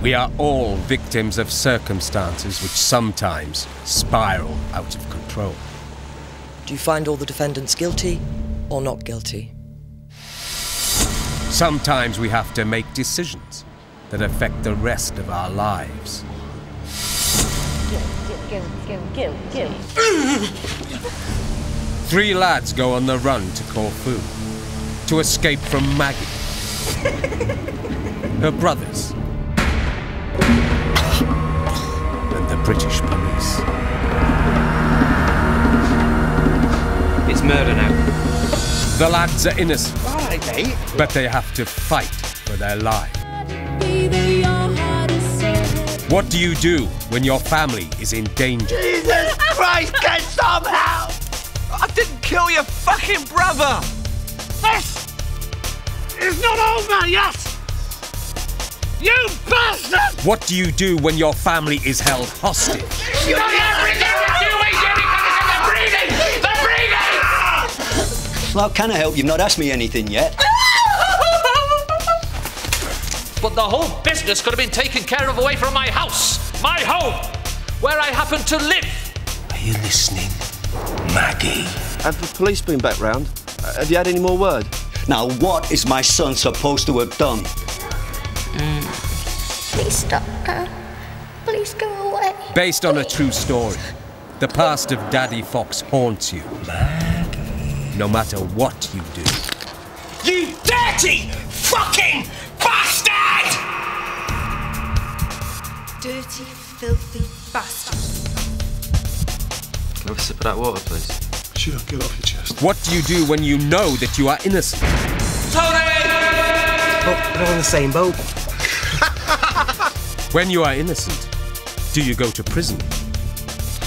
We are all victims of circumstances which sometimes spiral out of control. Do you find all the defendants guilty or not guilty? Sometimes we have to make decisions that affect the rest of our lives. Three lads go on the run to Corfu to escape from Maggie, her brothers, and the British police. It's murder now. The lads are innocent, All right, mate. but they have to fight for their lives. What do you do when your family is in danger? Jesus Christ, get some help! I didn't kill your fucking brother! This is not over yet! You bastard! What do you do when your family is held hostage? You breathing! They're breathing! Well, how can I help? You've not asked me anything yet. But the whole business could have been taken care of away from my house, my home, where I happen to live. Are you listening, Maggie? Have the police been back round? Have you had any more word? Now, what is my son supposed to have done? Mm. Please stop now. Please go away. Based on a true story, the past of Daddy Fox haunts you. No matter what you do. You dirty fucking bastard! Dirty, filthy bastard. Can I have a sip of that water, please? Sure, get off your chest. What do you do when you know that you are innocent? Tony, oh, we're on the same boat. When you are innocent, do you go to prison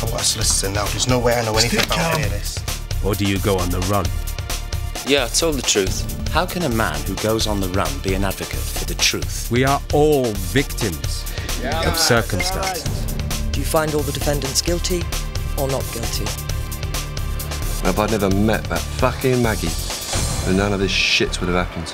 I want a solicitor now. There's no way I know anything Stick about any of this. or do you go on the run? Yeah, I told the truth. How can a man who goes on the run be an advocate for the truth? We are all victims of circumstances. Do you find all the defendants guilty or not guilty? If I'd never met that fucking Maggie, then none of this shit would have happened.